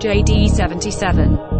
JD77.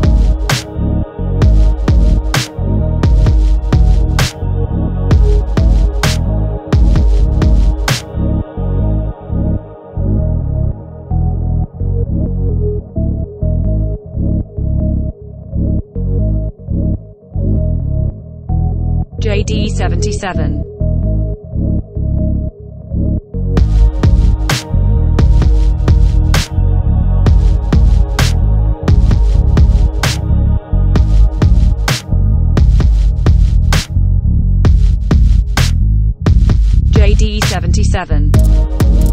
JD77. JD77. JD77. JD77.